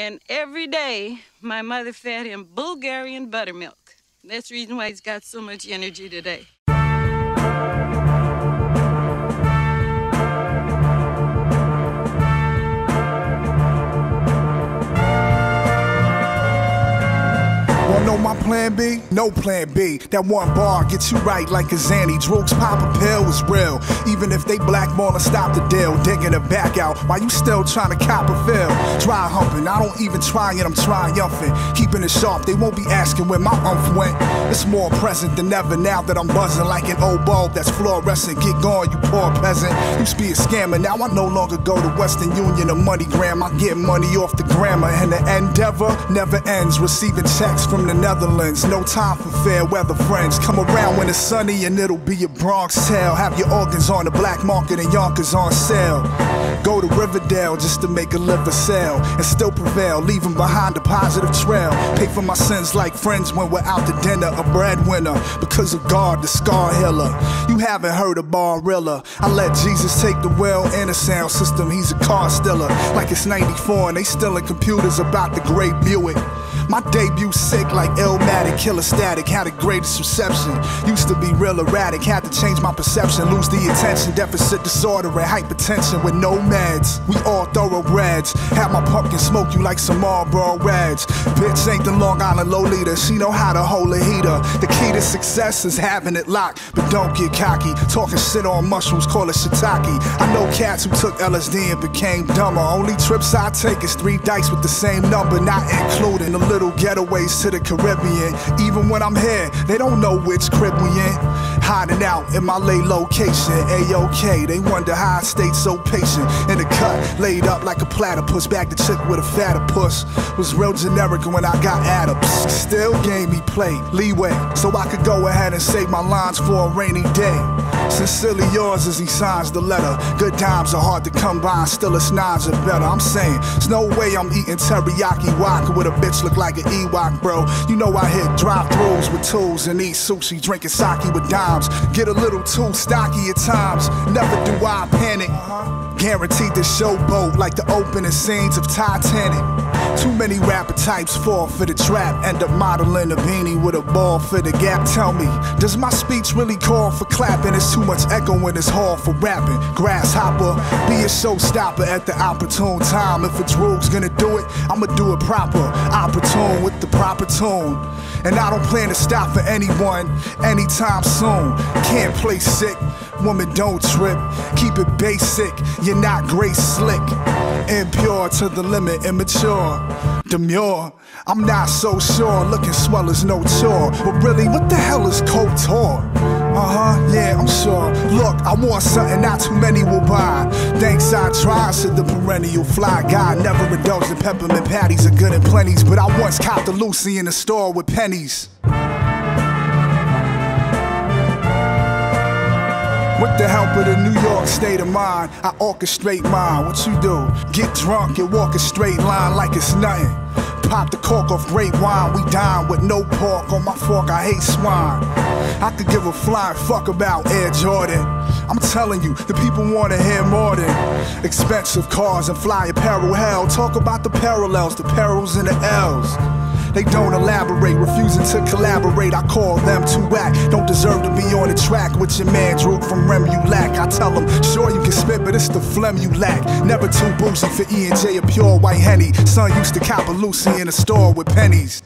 And every day, my mother fed him Bulgarian buttermilk. That's the reason why he's got so much energy today. Know my plan B? No plan B. That one bar gets you right like a Zanny. Droogs pop a pill is real. Even if they blackball and stop the deal, digging the back out while you still trying to cop a fill. Dry humping, I don't even try it, I'm triumphant. Keeping it sharp, they won't be asking where my umph went. It's more present than ever now that I'm buzzing like an old bulb that's fluorescent. Get going, you poor peasant. Used to be a scammer, now I no longer go to Western Union or MoneyGram. I get money off the grammar, and the endeavor never ends. Receiving checks from the Netherlands. No time for fair weather friends. Come around when it's sunny and it'll be a Bronx tale. Have your organs on the black market and Yonkers on sale. Go to Riverdale just to make a liver sale and still prevail, leaving behind a positive trail. Pay for my sins like friends when we're out to dinner, a breadwinner because of God, the scar healer. You haven't heard of Barilla. I let Jesus take the wheel and the sound system. He's a car stiller, like it's 94 and they stealing computers about the great Buick. My debut sick like Illmatic, killer static, had the greatest reception. Used to be real erratic, had to change my perception, lose the attention, deficit disorder, and hypertension with no meds. We all thoroughbreds. Have my pumpkin smoke you like some Marlboro Reds. Bitch ain't the Long Island Lolita, she know how to hold a heater. The key to success is having it locked, but don't get cocky. Talking shit on mushrooms, call it shiitake. I know cats who took LSD and became dumber. Only trips I take is three dice with the same number, not including the little little getaways to the Caribbean. Even when I'm here, they don't know which crib we in. Hiding out in my lay location, A-OK. They wonder how I stayed so patient. In the cut, laid up like a platypus. Back the chick with a fatter puss. Was real generic when I got Adams. Still gave me play, leeway. So I could go ahead and save my lines for a rainy day. Sincerely yours as he signs the letter. Good times are hard to come by, still it's nines are better. I'm saying, there's no way I'm eating teriyaki wok with a bitch look like an Ewok, bro. You know I hit drive throughs with tools and eat sushi, drinking sake with dimes. Get a little too stocky at times. Never do I panic. Uh-huh. Guaranteed to showboat like the opening scenes of Titanic. Too many rapper types fall for the trap. End up modeling a beanie with a ball for the gap. Tell me, does my speech really call for clapping? It's too much echo in this hall for rapping. Grasshopper, be a showstopper at the opportune time. If a droog's gonna do it, I'ma do it proper. Opportune with the proper tune. And I don't plan to stop for anyone anytime soon. Can't play sick, woman don't trip. Keep it basic, you're not great slick. Impure to the limit, immature. Demure, I'm not so sure. Looking swell is no chore. But really, what the hell is couture? Uh huh, yeah, I'm sure. Look, I want something not too many will buy. Thanks, I tried, said the perennial fly guy. Never indulged in peppermint patties are good in plenties. But I once copped a loosie in the store with pennies. With the help of the New York state of mind, I orchestrate mine. What you do? Get drunk and walk a straight line like it's nothing. Pop the cork off great wine, we dine with no pork on my fork. I hate swine. I could give a flying fuck about Air Jordan. I'm telling you, the people wanna hear more than expensive cars and fly apparel. Hell, talk about the parallels, the perils and the L's. They don't elaborate, refusing to collaborate. I call them too whack. Don't deserve to be on the track with your man Drew from Rem you lack. I tell them, sure you can spit, but it's the phlegm you lack. Never too boozy for E and J, a pure white henny. Son used to cop a loosie in a store with pennies.